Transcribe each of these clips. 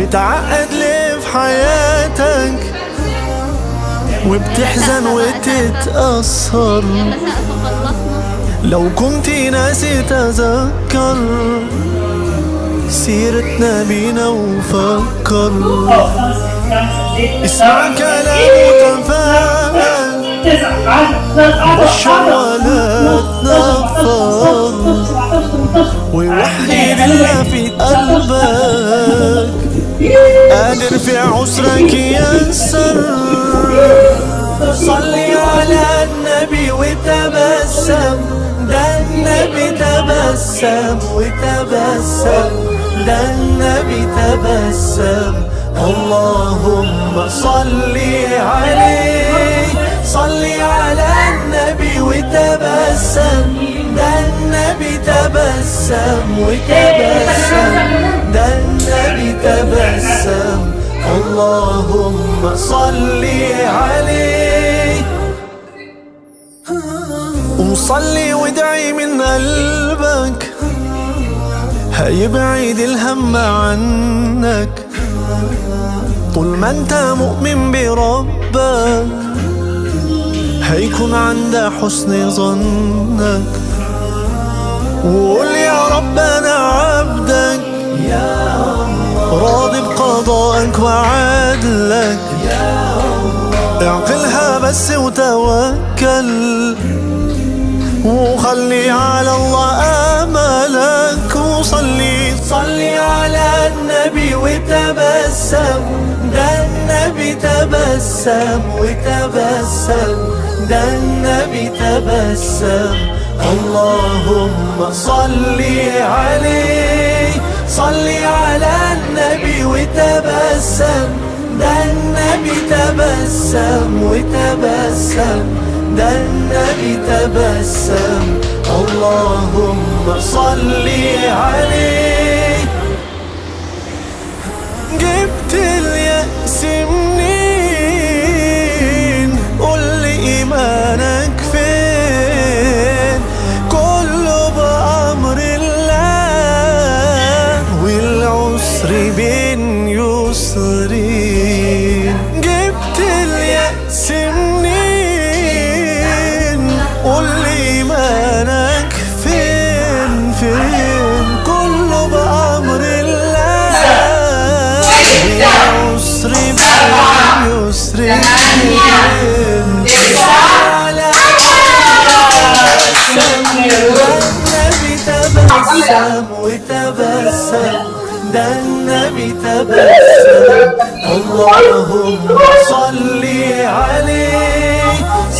بتعقد ليه في حياتك؟ وبتحزن وتتأثر. يلا خلصنا لو كنت ناسي تذكر سيرتنا بينا وفكر. اسمع كلام وتفاءل بشر ولا تنفر ووحد اللي في قلبك. قادر في عسرك ينسر تبسم وتبسم ده النبي تبسم. اللهم صلي عليه صلي على النبي وتبسم. ده النبي تبسم وتبسم ده النبي تبسم. اللهم صلي عليه. وصلي وادعي من قلبك هيبعد الهم عنك. طول ما انت مؤمن بربك. هيكون عند حسن ظنك. وقول يا رب أنا عبدك. يا راضي بقضائك وعدلك. اعقلها بس وتوكل. وخلي على الله صلي على النبي وتبسم. ده النبي تبسم وتبسم. ده النبي تبسم. اللهم صلي عليه. صلي على النبي وتبسم. ده النبي تبسم وتبسم. ده النبي تبسم. اللهم صلي عليه. تبسم وتبسم ده النبي تبسم اللهم صلي عليه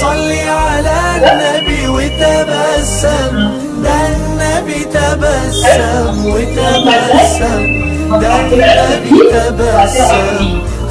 صلي على النبي وتبسم ده النبي تبسم وتبسم ده النبي تبسم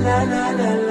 la la la la.